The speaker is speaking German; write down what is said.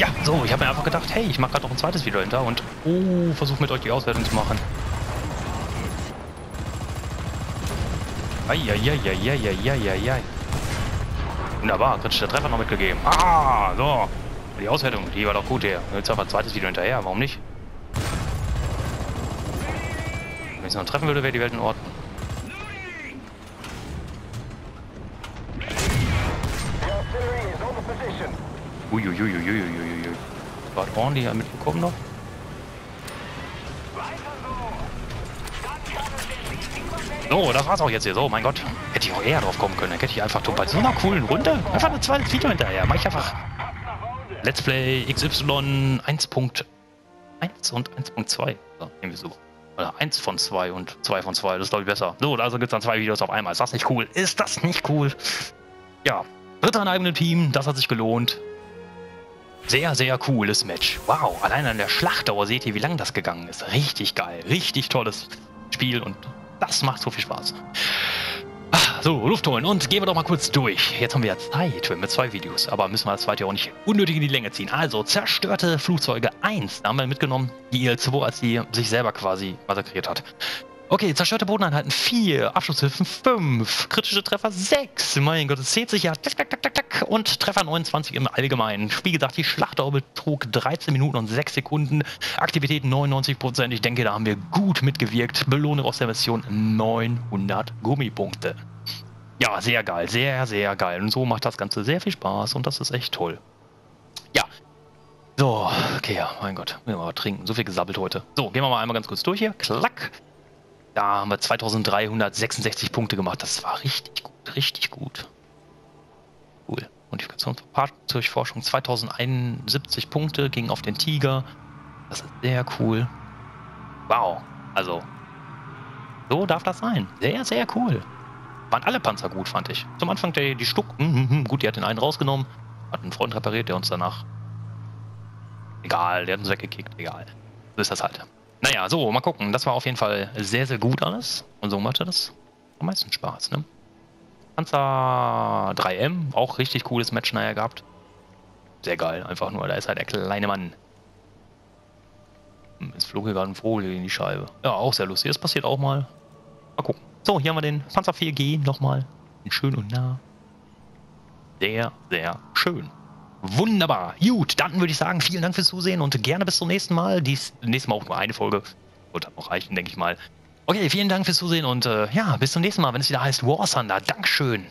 Ja, so, ich habe mir einfach gedacht, hey, ich mache gerade noch ein zweites Video hinter und oh, versuche mit euch die Auswertung zu machen. Eieieiei. Wunderbar, kritischer Treffer noch mitgegeben. Ah, so. Die Auswertung, die war doch gut hier. Jetzt einfach ein zweites Video hinterher, warum nicht? Wenn ich es noch treffen würde, wäre die Welt in Ordnung. Uiuiuiuiuiui. War ordentlich mitbekommen noch? So, das war's auch jetzt hier. So, mein Gott. Hätte ich auch eher drauf kommen können. Dann hätte ich einfach bei so einer coolen Runde einfach eine zweite Video hinterher. Mach ich einfach Let's Play XY 1.1 und 1.2. So, irgendwie so. Oder 1 von 2 und 2 von 2. Das ist, glaube ich, besser. So, also gibt dann zwei Videos auf einmal. Ist das nicht cool? Ist das nicht cool? Ja. Dritter in eigenem Team. Das hat sich gelohnt. Sehr, sehr cooles Match. Wow, allein an der Schlachtdauer seht ihr, wie lang das gegangen ist. Richtig geil. Richtig tolles Spiel und das macht so viel Spaß. Ah, so, Luft holen und gehen wir doch mal kurz durch. Jetzt haben wir ja Zeit mit zwei Videos, aber müssen wir das zweite auch nicht unnötig in die Länge ziehen. Also, zerstörte Flugzeuge 1, da haben wir mitgenommen, die IL-2, als sie sich selber quasi massakriert hat. Okay, zerstörte Bodeneinheiten 4, Abschlusshilfen 5, kritische Treffer 6. Mein Gott, es zählt sich ja. Tack, tack, tack, tack. Und Treffer 29 im Allgemeinen. Wie gesagt, die Schlachtdauer betrug 13 Minuten und 6 Sekunden. Aktivität 99 Prozent. Ich denke, da haben wir gut mitgewirkt. Belohnung aus der Mission 900 Gummipunkte. Ja, sehr geil. Sehr, sehr geil. Und so macht das Ganze sehr viel Spaß und das ist echt toll. Ja. So, okay, ja, mein Gott. Wir mal trinken. So viel gesabbelt heute. So, gehen wir mal einmal ganz kurz durch hier. Klack. Da haben wir 2366 Punkte gemacht. Das war richtig gut, richtig gut. Cool. Modifikation für Fahrzeugforschung 2071 Punkte, ging auf den Tiger. Das ist sehr cool. Wow. Also, so darf das sein. Sehr, sehr cool. Waren alle Panzer gut, fand ich. Zum Anfang der, die Stuck, hm, gut, die hat den einen rausgenommen. Hat einen Freund repariert, der uns danach. Egal, der hat uns weggekickt, egal. So ist das halt. Naja, so, mal gucken. Das war auf jeden Fall sehr, sehr gut alles. Und so machte das am meisten Spaß, ne? Panzer 3M, auch richtig cooles Match nachher gehabt. Sehr geil, einfach nur, da ist halt der kleine Mann. Hm, jetzt flog hier gerade ein Vogel in die Scheibe. Ja, auch sehr lustig. Das passiert auch mal. Mal gucken. So, hier haben wir den Panzer 4G nochmal. Schön und nah. Sehr, sehr schön. Wunderbar. Gut, dann würde ich sagen, vielen Dank fürs Zusehen und gerne bis zum nächsten Mal. Dies nächstes Mal auch nur eine Folge. Wird dann auch reichen, denke ich mal. Okay, vielen Dank fürs Zusehen und äh, ja, bis zum nächsten Mal, wenn es wieder heißt War Thunder. Dankeschön.